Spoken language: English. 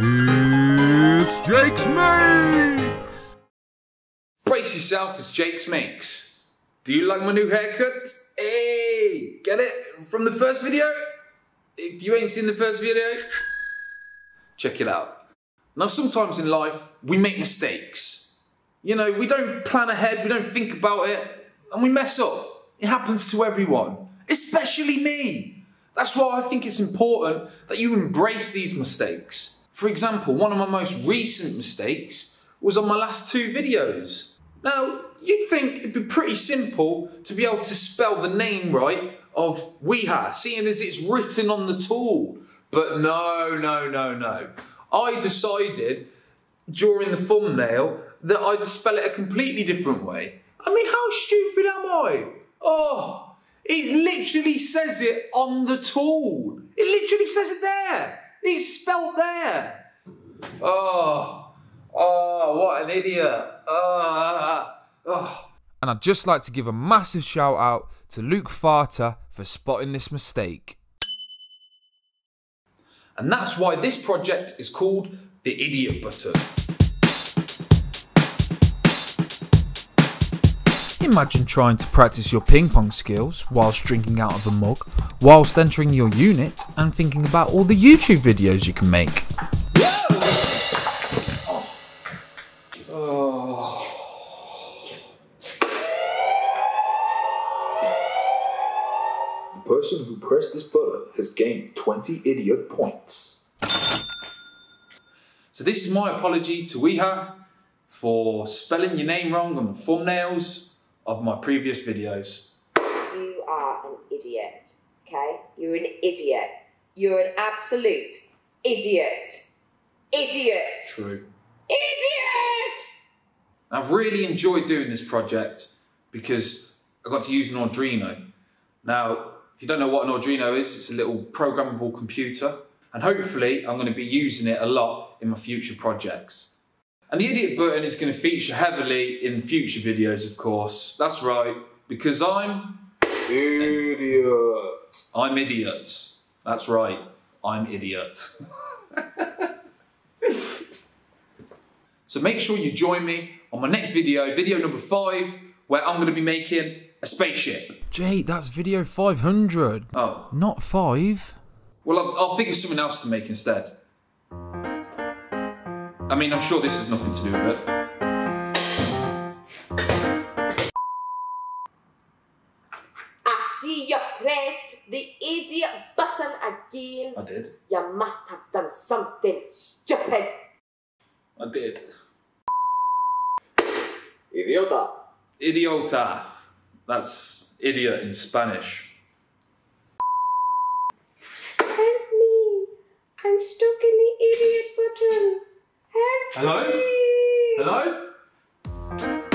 It's Jake's Makes! Brace yourself as Jake's Makes. Do you like my new haircut? Hey, get it from the first video? If you ain't seen the first video, check it out. Now, sometimes in life, we make mistakes. You know, we don't plan ahead, we don't think about it, and we mess up. It happens to everyone, especially me. That's why I think it's important that you embrace these mistakes. For example, one of my most recent mistakes was on my last two videos. Now, you'd think it'd be pretty simple to be able to spell the name right of Wiha, seeing as it's written on the tool. But no, no, no, no. I decided during the thumbnail that I'd spell it a completely different way. I mean, how stupid am I? Oh, it literally says it on the tool. It literally says it there. It's spelt there. Oh, oh, what an idiot. Oh, oh. And I'd just like to give a massive shout out to Luke Farter for spotting this mistake. And that's why this project is called the Idiot Button. Imagine trying to practice your ping pong skills whilst drinking out of a mug, whilst entering your unit and thinking about all the YouTube videos you can make. The person who pressed this button has gained 20 idiot points. So this is my apology to Wiha for spelling your name wrong on the thumbnails of my previous videos. You are an idiot, okay? You're an idiot. You're an absolute idiot. Idiot. True. Idiot! I've really enjoyed doing this project because I got to use an Arduino. Now, if you don't know what an Arduino is, it's a little programmable computer, and hopefully I'm going to be using it a lot in my future projects. And the idiot button is going to feature heavily in future videos, of course. That's right, because I'm Idiot. I'm idiot. That's right, I'm idiot. so make sure you join me on my next video, video number five, where I'm going to be making a spaceship. Jake, that's video 500, Oh, not 5. well, I'll, I'll think of something else to make instead. I mean, I'm sure this has nothing to do with it. I see your pressed the idiot button again. I did. You must have done something stupid. I did. Idiota. Idiota. That's idiot in Spanish. Help me. I'm stuck in the idiot button. Help Hello? me. Hello?